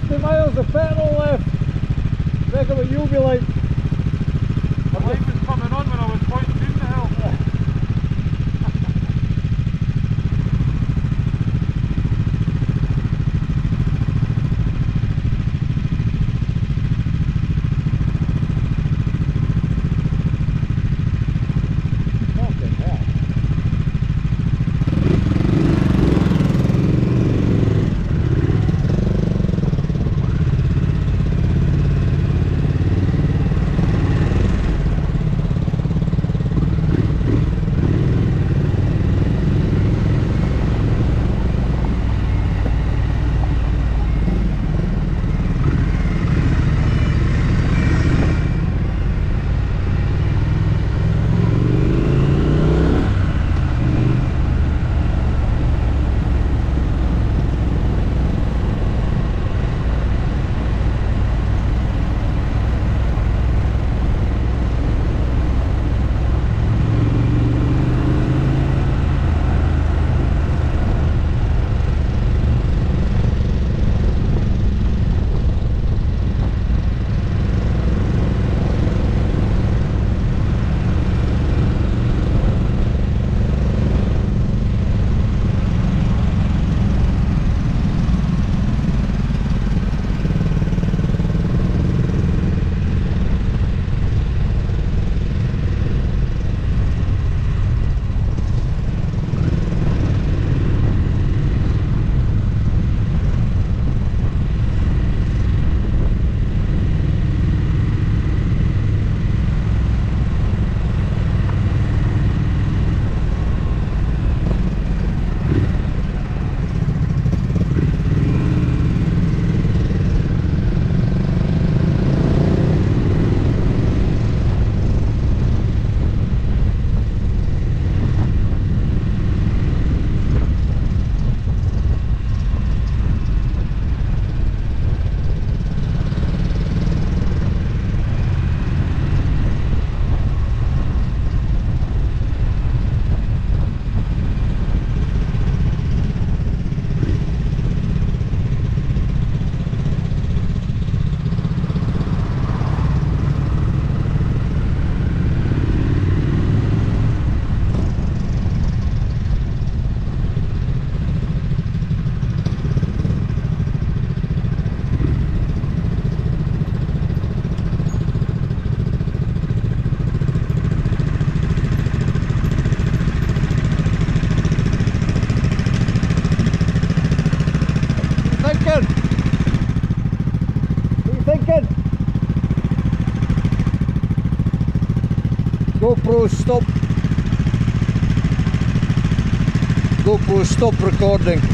50 miles of petrol left. Reckon what you'll. The light was coming on when I was pointing GoPro stop. GoPro stop recording.